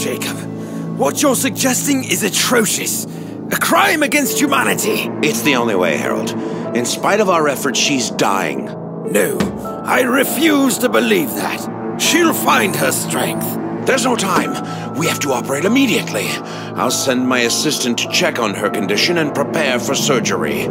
Jacob. What you're suggesting is atrocious. A crime against humanity. It's the only way, Harold. In spite of our efforts, she's dying. No, I refuse to believe that. She'll find her strength. There's no time. We have to operate immediately. I'll send my assistant to check on her condition and prepare for surgery.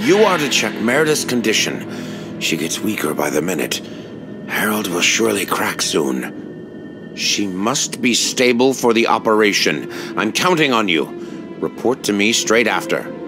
You are to check Meredith's condition. She gets weaker by the minute. Harold will surely crack soon. She must be stable for the operation. I'm counting on you. Report to me straight after.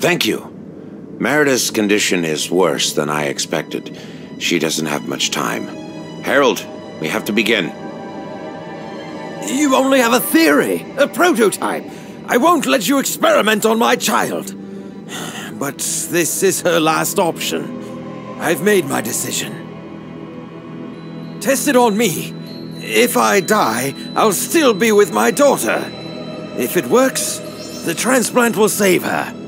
Thank you. Meredith's condition is worse than I expected. She doesn't have much time. Harold, we have to begin. You only have a theory, a prototype. I won't let you experiment on my child. But this is her last option. I've made my decision. Test it on me. If I die, I'll still be with my daughter. If it works, the transplant will save her.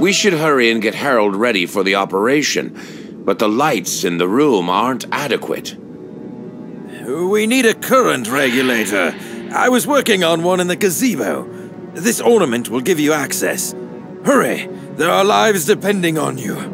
We should hurry and get Harold ready for the operation, but the lights in the room aren't adequate. We need a current regulator. I was working on one in the gazebo. This ornament will give you access. Hurry, there are lives depending on you.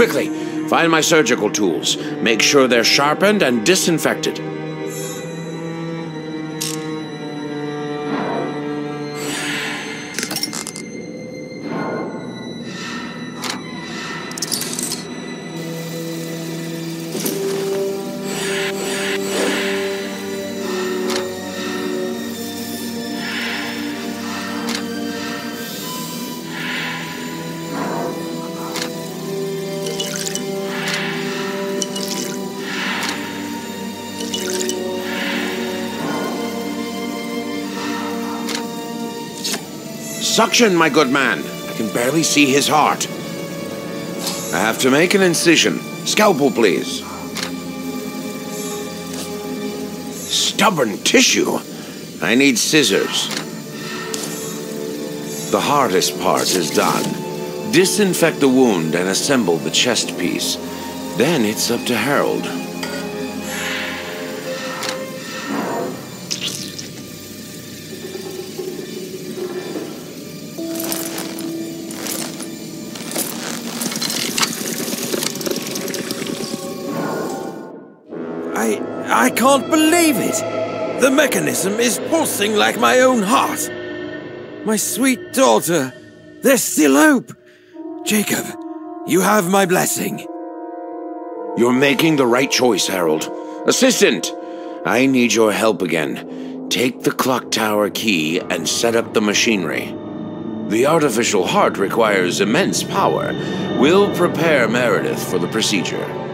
Quickly, find my surgical tools. Make sure they're sharpened and disinfected. Suction, my good man. I can barely see his heart. I have to make an incision. Scalpel, please. Stubborn tissue. I need scissors. The hardest part is done. Disinfect the wound and assemble the chest piece. Then it's up to Harold. The mechanism is pulsing like my own heart. My sweet daughter, there's still hope. Jacob, you have my blessing. You're making the right choice, Harold. Assistant, I need your help again. Take the clock tower key and set up the machinery. The artificial heart requires immense power. We'll prepare Meredith for the procedure.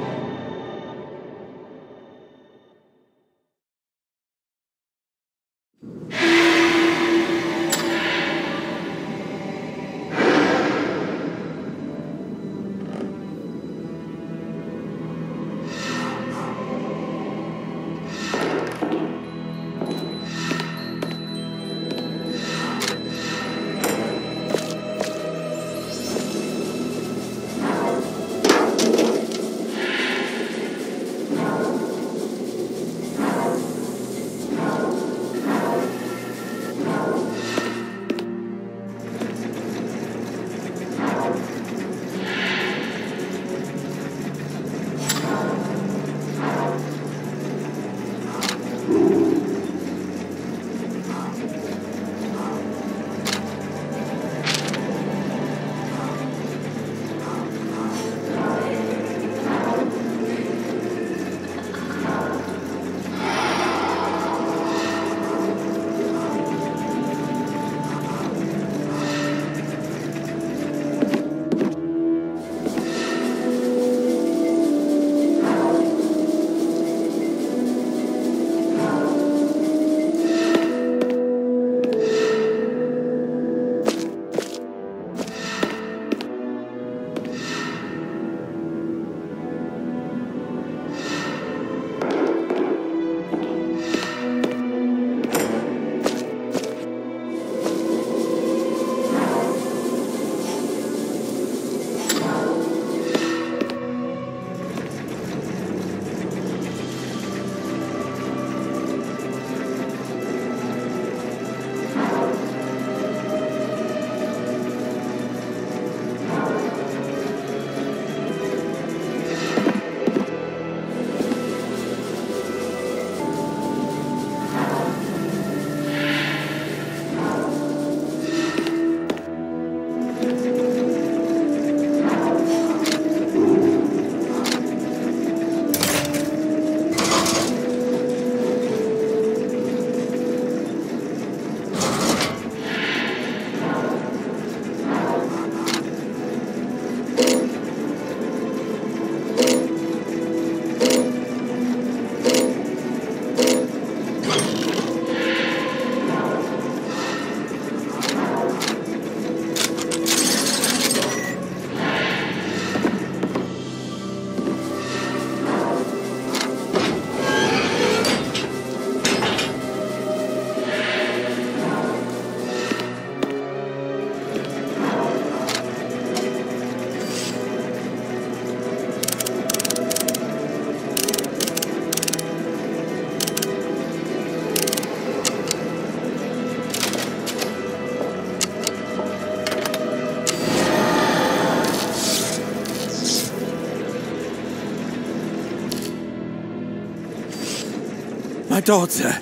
Daughter.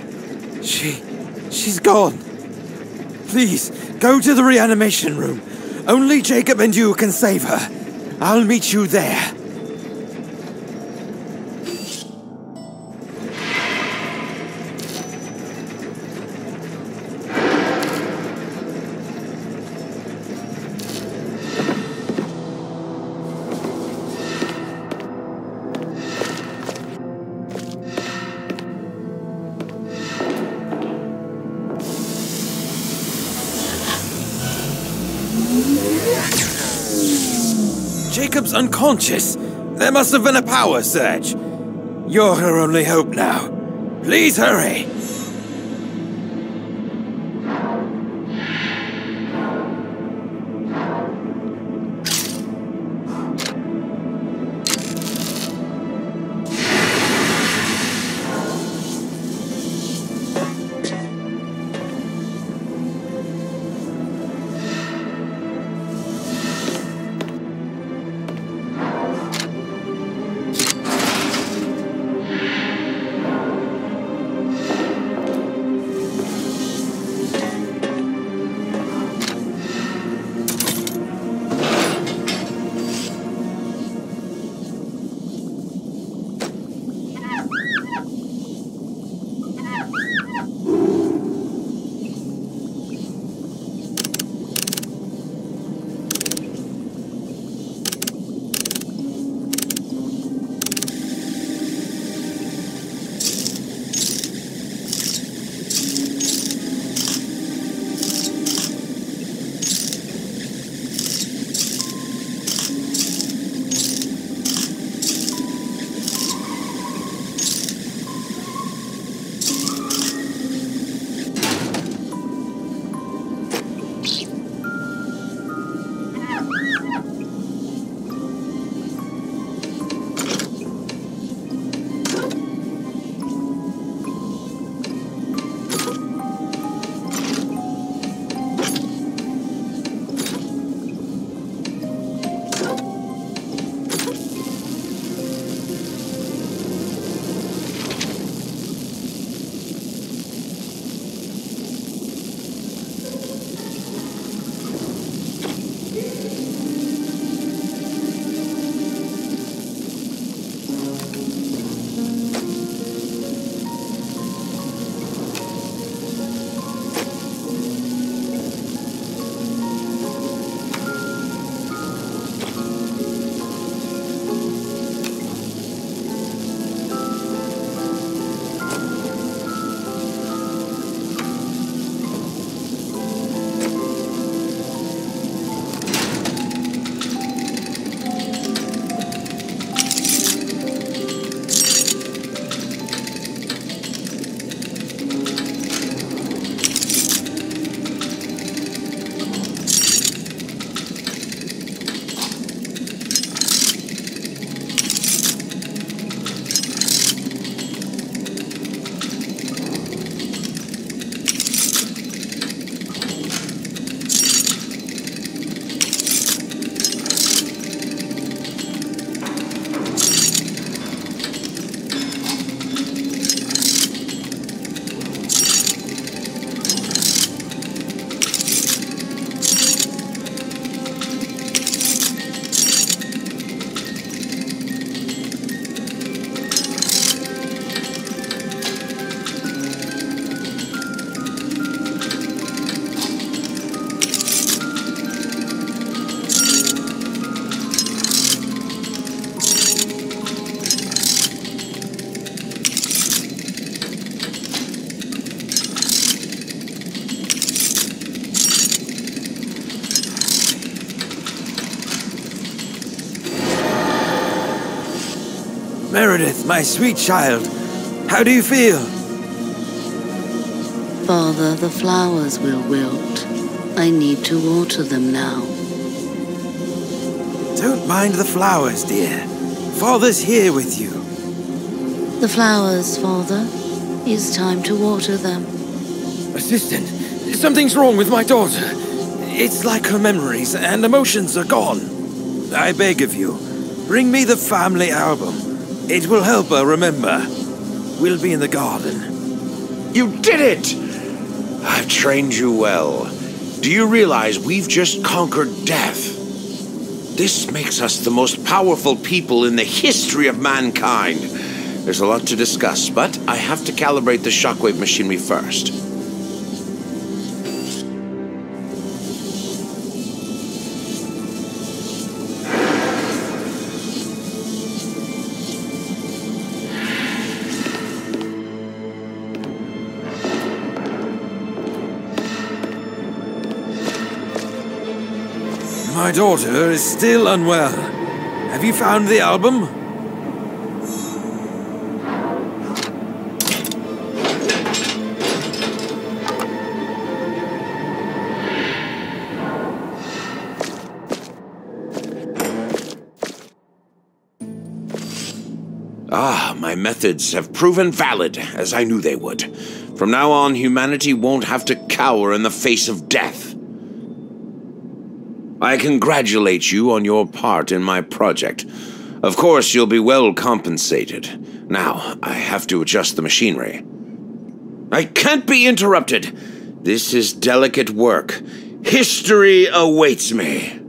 She. she's gone. Please, go to the reanimation room. Only Jacob and you can save her. I'll meet you there. Unconscious. There must have been a power surge. You're her only hope now. Please hurry. Meredith, my sweet child, how do you feel? Father, the flowers will wilt. I need to water them now. Don't mind the flowers, dear. Father's here with you. The flowers, Father. It's time to water them. Assistant, something's wrong with my daughter. It's like her memories and emotions are gone. I beg of you, bring me the family album. It will help her remember. We'll be in the garden. You did it! I've trained you well. Do you realize we've just conquered death? This makes us the most powerful people in the history of mankind. There's a lot to discuss, but I have to calibrate the shockwave machinery first. My daughter is still unwell. Have you found the album? Ah, my methods have proven valid, as I knew they would. From now on, humanity won't have to cower in the face of death. I congratulate you on your part in my project. Of course, you'll be well compensated. Now, I have to adjust the machinery. I can't be interrupted. This is delicate work. History awaits me.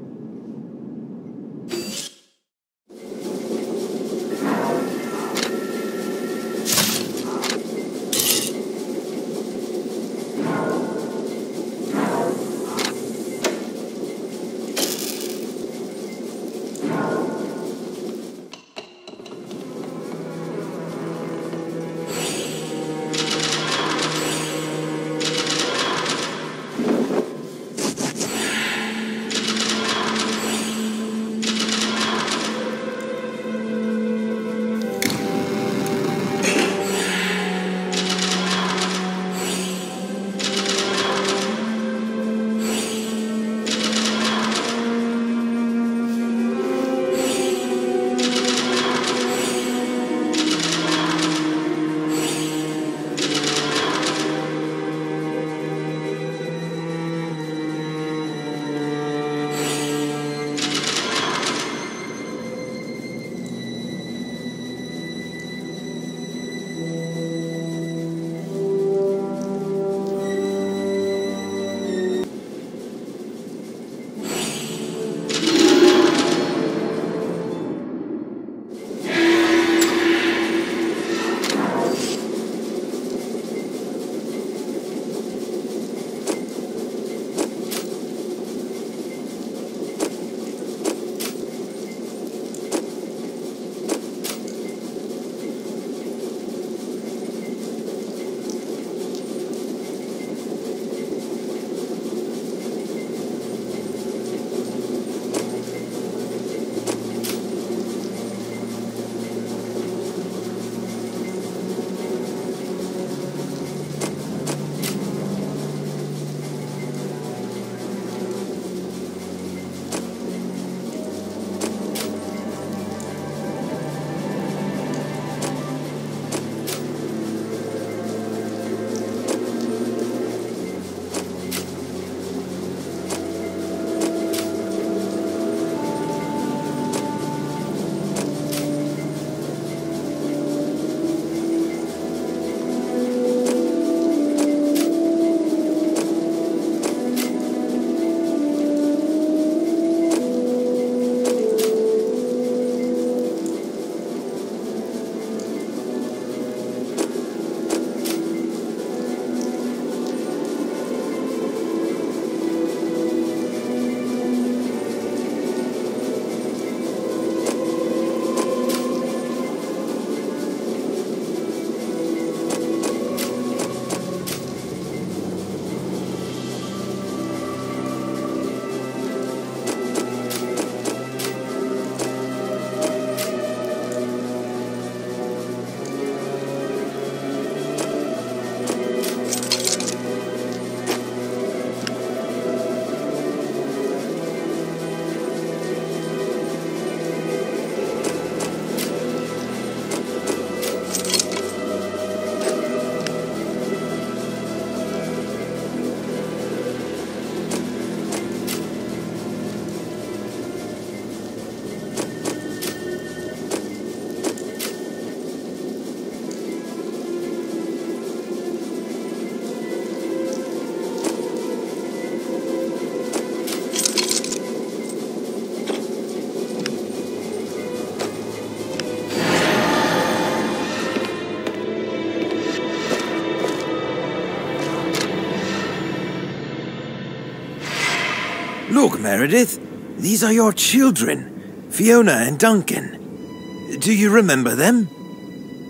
Meredith, these are your children, Fiona and Duncan. Do you remember them?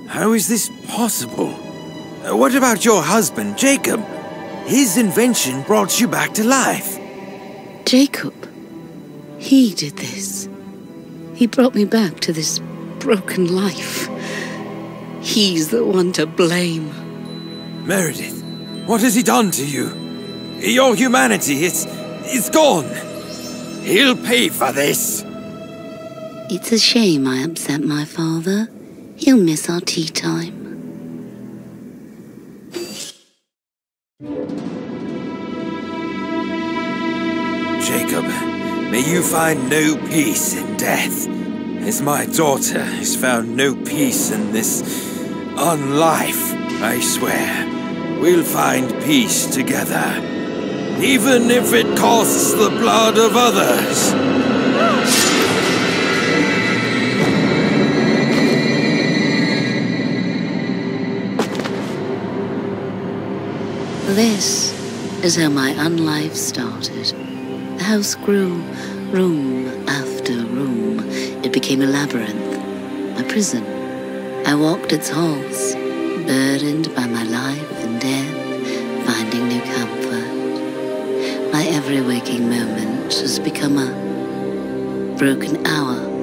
How is this possible? Uh, What about your husband, Jacob? His invention brought you back to life. Jacob. He did this. He brought me back to this broken life. He's the one to blame. Meredith, what has he done to you? Your humanity, it's. it's gone. He'll pay for this. It's a shame I upset my father. He'll miss our tea time. Jacob, may you find no peace in death, as my daughter has found no peace in this unlife, I swear. We'll find peace together, even if it costs the blood of others. This is how my unlife started. The house grew, room after room. It became a labyrinth, a prison. I walked its halls, burdened by my life and death, every waking moment has become a broken hour